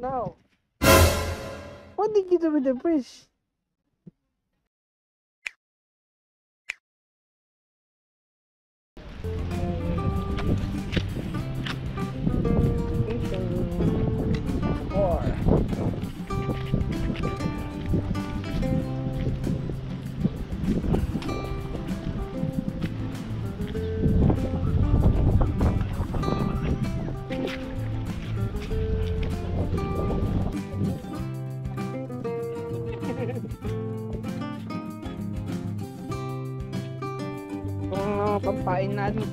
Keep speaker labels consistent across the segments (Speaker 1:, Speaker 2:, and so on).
Speaker 1: no. What did you do with the fish? Mga pampain natin.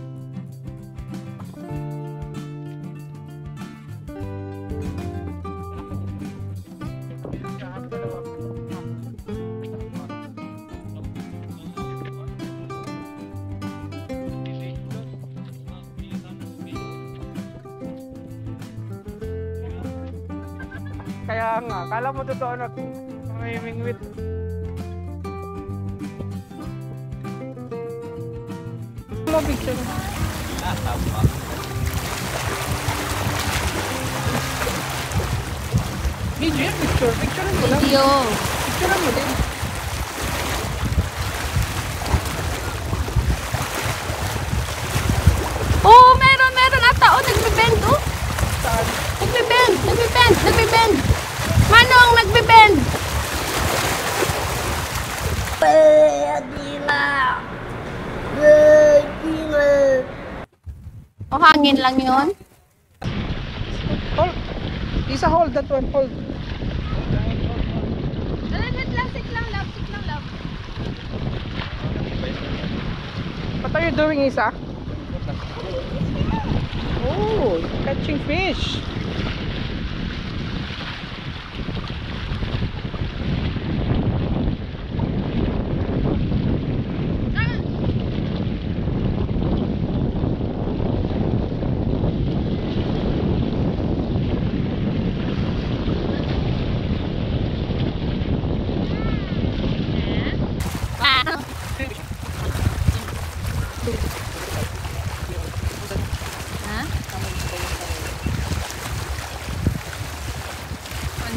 Speaker 1: Kaya nga, kala mo totoo na may mingwit. Ama bir kere. Video, picture, picture. Video. Picture, picture.
Speaker 2: Oh, hangin lang yun.
Speaker 1: Hold. Isa hold that one. Hold.
Speaker 2: Sit lang, sit lang, love, sit lang, love.
Speaker 1: What are you doing, Isa? Oh, catching fish.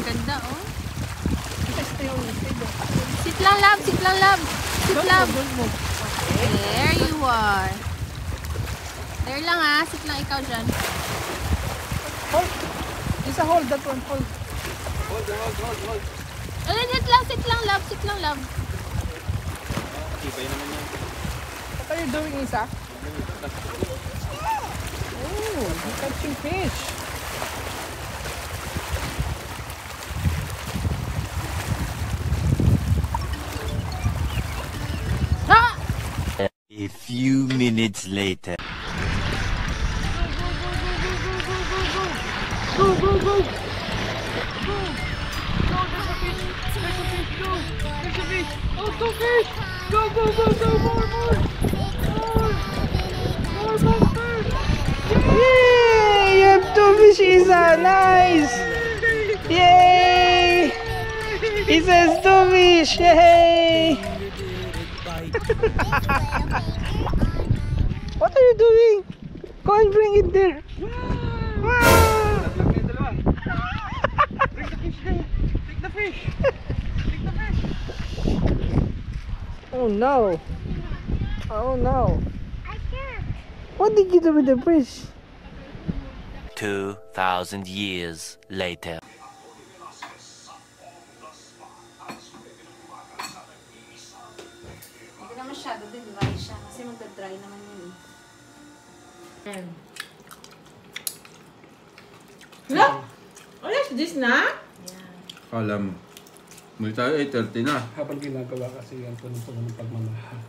Speaker 2: Ganda, oh. Sit lang, love. Sit lang, love. Sit love. There you are. There lang, ah. Sit lang ikaw dyan.
Speaker 1: Hold. Isa hold that one. Hold.
Speaker 2: Alin, sit lang, sit lang, love. Sit lang, love.
Speaker 1: What are you doing, Isa? Oh, catching fish.
Speaker 3: A few minutes later. Go,
Speaker 4: go, go,
Speaker 5: Go, go, go, go, more,
Speaker 4: more! More!
Speaker 5: More, more fish!
Speaker 1: Yay! You have two fishes! Nice! Yay! It says two fish! Yay! What are you doing? Go and bring it there. Wow! Oh no. Oh no. What did you do with the fish?
Speaker 3: 2,000 years later.
Speaker 6: Masyado din dry siya. Kasi magda-dry naman yun.
Speaker 7: eh. Look! What is this na?
Speaker 8: Kala mo. Muli tayo, 8.30 na.
Speaker 9: habang ginagawa kasi yan po ng pagmamahal.